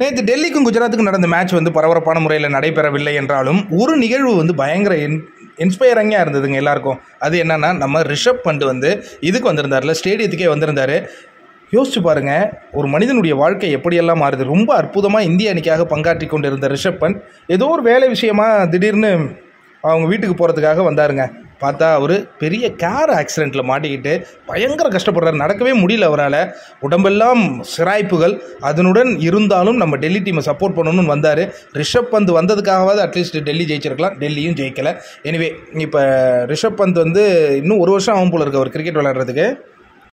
நேற்று டெல்லிக்கும் குஜராத்துக்கும் நடந்த மேட்ச் வந்து பரபரப்பான முறையில் நடைபெறவில்லை என்றாலும் ஒரு நிகழ்வு வந்து பயங்கர இன் இன்ஸ்பைரிங்காக இருந்ததுங்க எல்லாருக்கும். அது என்னன்னா நம்ம ரிஷப் பண்ட் வந்து இதுக்கு வந்திருந்தார்ல ஸ்டேடியத்துக்கே வந்திருந்தாரு. யோசிச்சு பாருங்க ஒரு மனிதனுடைய வாழ்க்கை எப்படியெல்லாம் மாறுது. ரொம்ப அற்புதமாக இந்திய அணிக்காக பங்காற்றி கொண்டிருந்த ரிஷப் பண்ட் ஏதோ ஒரு வேலை விஷயமா திடீர்னு அவங்க வீட்டுக்கு போகிறதுக்காக வந்தாருங்க. பார்த்தா அவர் பெரிய கார் ஆக்சிடெண்ட்டில் மாட்டிக்கிட்டு பயங்கர கஷ்டப்படுறாரு. நடக்கவே முடியல அவரால். உடம்பெல்லாம் சிராய்ப்புகள். அதனுடன் இருந்தாலும் நம்ம டெல்லி டீமை சப்போர்ட் பண்ணணும்னு வந்தார். ரிஷப் பந்த் வந்ததுக்காகவாது அட்லீஸ்ட் டெல்லி ஜெயிச்சிருக்கலாம். டெல்லியும் ஜெயிக்கலை. எனிவே இப்போ ரிஷப் பந்த் வந்து இன்னும் ஒரு வருஷம் ஆகும் போல இருக்கு அவர் கிரிக்கெட் விளையாடுறதுக்கு.